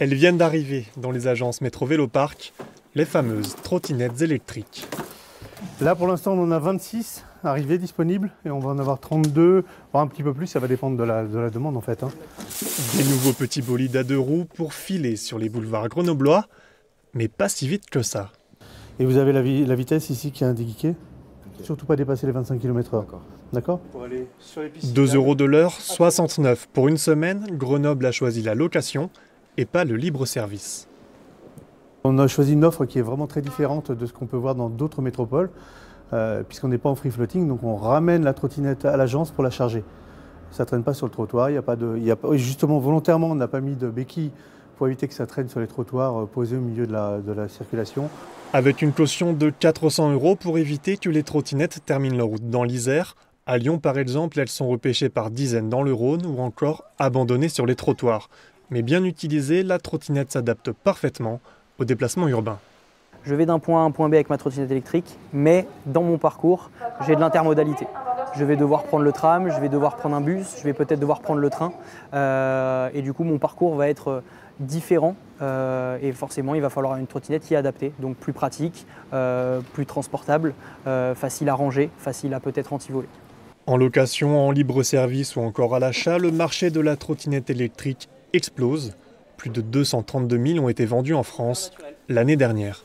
Elles viennent d'arriver dans les agences Métro Vélo Park, les fameuses trottinettes électriques. Là pour l'instant on en a 26 arrivés disponibles et on va en avoir 32, voire un petit peu plus, ça va dépendre de la, demande en fait. Hein. Des nouveaux petits bolides à deux roues pour filer sur les boulevards grenoblois, mais pas si vite que ça. Et vous avez la, vitesse ici qui est indiquée? Surtout pas dépasser les 25 km/h. D'accord 2 euros de l'heure, 69 pour une semaine. Grenoble a choisi la location et pas le libre service. On a choisi une offre qui est vraiment très différente de ce qu'on peut voir dans d'autres métropoles, euh, puisqu'on n'est pas en free floating, donc on ramène la trottinette à l'agence pour la charger. Ça ne traîne pas sur le trottoir, il y a pas de, il y a, justement volontairement on n'a pas mis de béquilles pour éviter que ça traîne sur les trottoirs euh, posés au milieu de la, de la circulation. Avec une caution de 400 euros pour éviter que les trottinettes terminent leur route dans l'Isère. À Lyon, par exemple, elles sont repêchées par dizaines dans le Rhône ou encore abandonnées sur les trottoirs. Mais bien utilisée, la trottinette s'adapte parfaitement au déplacement urbain. Je vais d'un point A à un point B avec ma trottinette électrique, mais dans mon parcours, j'ai de l'intermodalité. Je vais devoir prendre le tram, je vais devoir prendre un bus, je vais peut-être devoir prendre le train. Euh, et du coup, mon parcours va être différent euh, et forcément il va falloir une trottinette qui est adaptée, donc plus pratique, euh, plus transportable, facile à ranger, facile à peut-être anti-voler. En location, en libre service ou encore à l'achat, le marché de la trottinette électrique explose. Plus de 232 000 ont été vendus en France l'année dernière.